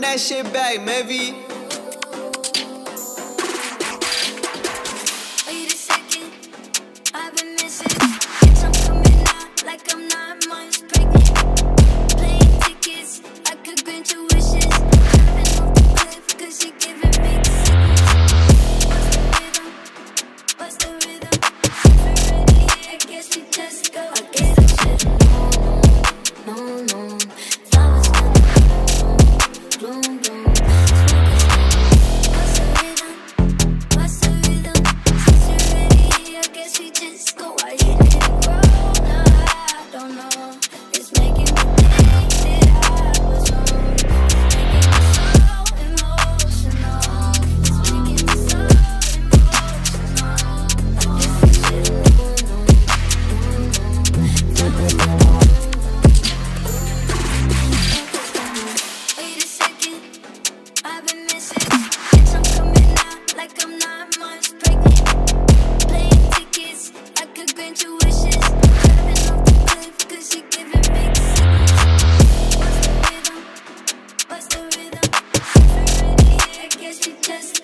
That shit back, maybe. Just